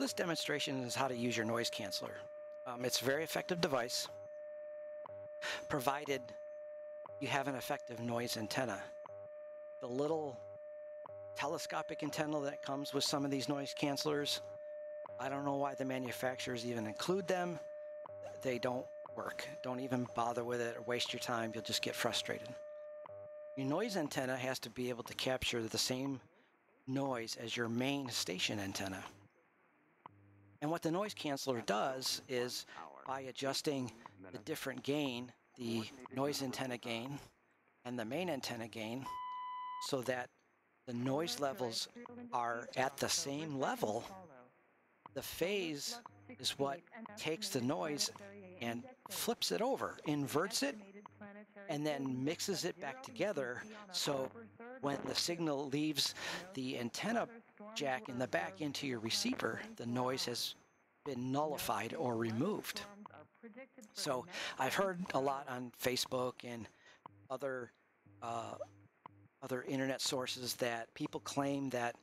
This demonstration is how to use your noise canceller. Um, it's a very effective device, provided you have an effective noise antenna. The little telescopic antenna that comes with some of these noise cancelers, I don't know why the manufacturers even include them. They don't work. Don't even bother with it or waste your time. You'll just get frustrated. Your noise antenna has to be able to capture the same noise as your main station antenna. And what the noise canceller does is by adjusting the different gain, the noise antenna gain and the main antenna gain, so that the noise levels are at the same level, the phase is what takes the noise and flips it over, inverts it, and then mixes it back together. So when the signal leaves the antenna jack in the back into your receiver, the noise has been nullified or removed. So I've heard a lot on Facebook and other uh, other internet sources that people claim that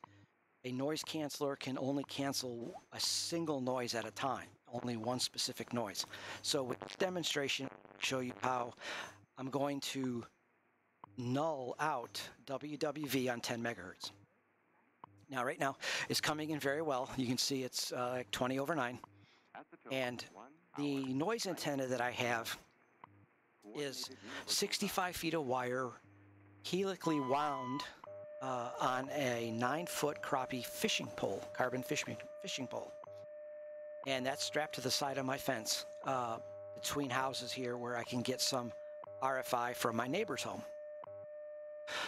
a noise canceller can only cancel a single noise at a time, only one specific noise. So with this demonstration, I'll show you how I'm going to null out WWV on 10 megahertz. Now, right now, it's coming in very well. You can see it's uh, like 20 over 9. And the noise antenna that I have is 65 feet of wire helically wound uh, on a nine foot crappie fishing pole, carbon fishing, fishing pole. And that's strapped to the side of my fence uh, between houses here where I can get some RFI from my neighbor's home.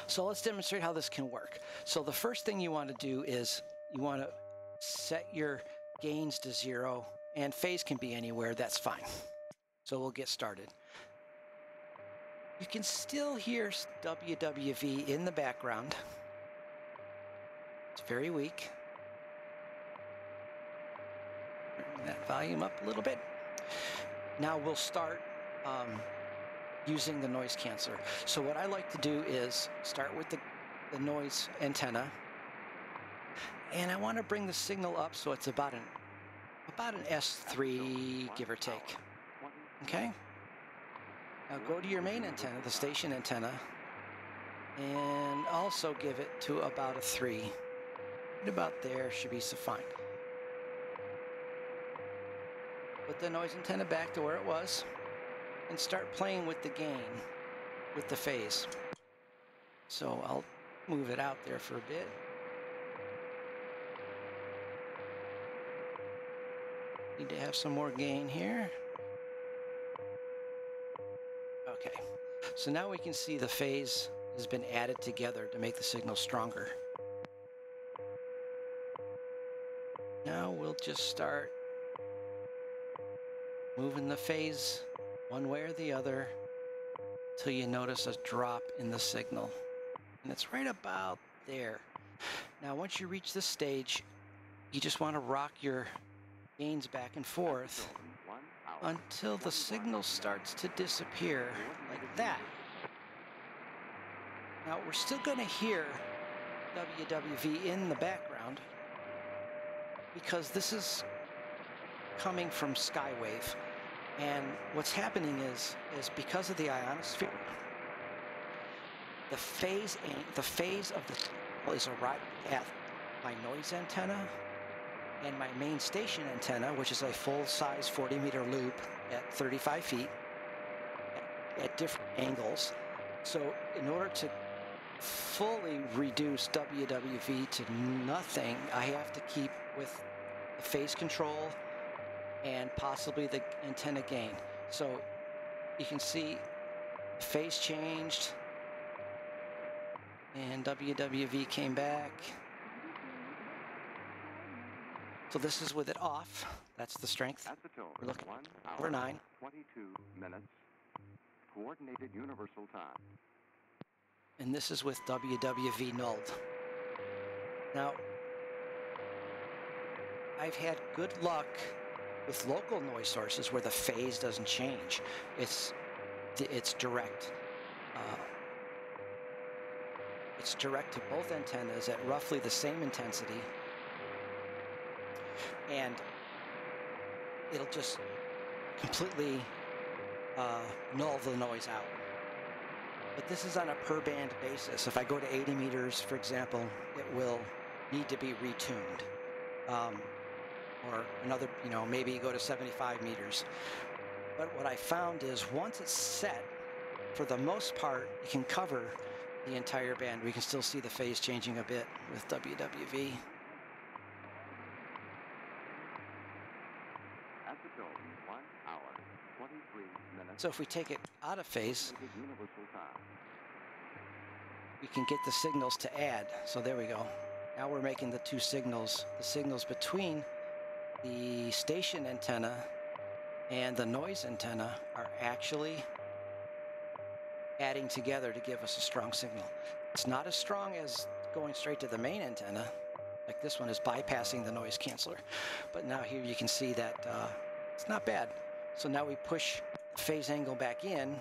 So let's demonstrate how this can work. So the first thing you want to do is you want to set your gains to zero and phase can be anywhere, that's fine. So we'll get started. You can still hear WWV in the background. It's very weak. Bring that volume up a little bit. Now we'll start um, using the noise canceller. So what I like to do is start with the, the noise antenna and I want to bring the signal up so it's about an about an S3 give or take. Okay? Now go to your main antenna, the station antenna, and also give it to about a 3. Right about there should be fine. Put the noise antenna back to where it was and start playing with the gain, with the phase. So I'll move it out there for a bit. Need to have some more gain here. Okay, so now we can see the phase has been added together to make the signal stronger. Now we'll just start moving the phase one way or the other till you notice a drop in the signal. And it's right about there. Now once you reach this stage, you just want to rock your gains back and forth until the signal starts to disappear like that. Now we're still going to hear WWV in the background because this is coming from Skywave. And what's happening is, is because of the ionosphere, the phase, the phase of the signal is arriving at my noise antenna and my main station antenna, which is a full-size 40-meter loop at 35 feet at, at different angles. So in order to fully reduce WWV to nothing, I have to keep with the phase control and possibly the antenna gain. So you can see phase changed and WWV came back. So this is with it off. That's the strength. We're looking over nine. 22 minutes. Coordinated universal time. And this is with WWV nulled. Now, I've had good luck with local noise sources where the phase doesn't change. It's it's direct. Uh, it's direct to both antennas at roughly the same intensity. and it'll just completely uh, null the noise out. But this is on a per band basis. If I go to 80 meters, for example, it will need to be retuned. Um, or another, you know, maybe go to 75 meters. But what I found is once it's set, for the most part, it can cover the entire band. We can still see the phase changing a bit with WWV. So if we take it out of phase, we can get the signals to add. So there we go. Now we're making the two signals, the signals between the station antenna and the noise antenna are actually adding together to give us a strong signal. It's not as strong as going straight to the main antenna, like this one is bypassing the noise canceller. But now here you can see that uh, it's not bad. So now we push phase angle back in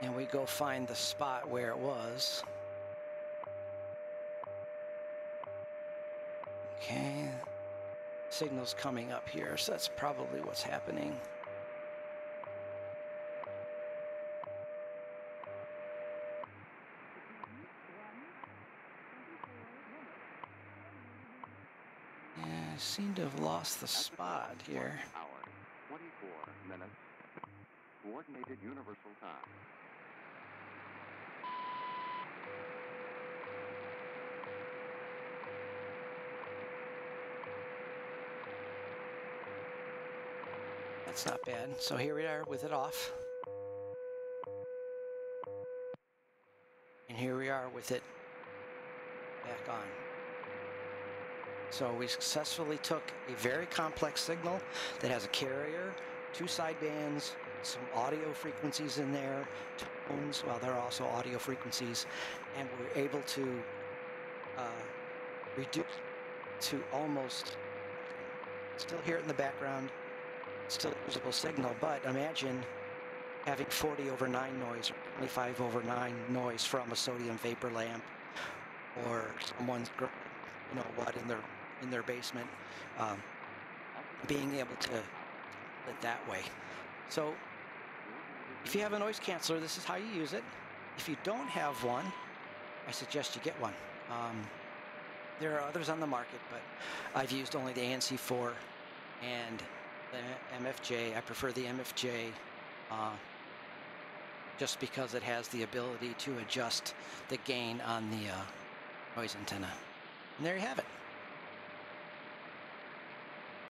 and we go find the spot where it was. Okay, signal's coming up here, so that's probably what's happening. Yeah, I seem to have lost the spot here. Hour, 24 minutes. Coordinated Universal Time. That's not bad. So here we are with it off. And here we are with it back on. So we successfully took a very complex signal that has a carrier, two sidebands, some audio frequencies in there, tones, well, there are also audio frequencies, and we're able to uh, reduce to almost, still hear it in the background, still usable signal, but imagine having 40 over 9 noise or 25 over 9 noise from a sodium vapor lamp or someone's you know what in their in their basement um, being able to it that way. So if you have a noise canceller this is how you use it. If you don't have one I suggest you get one. Um, there are others on the market but I've used only the ANC4 and the MFJ. I prefer the MFJ uh, just because it has the ability to adjust the gain on the uh, noise antenna. And there you have it.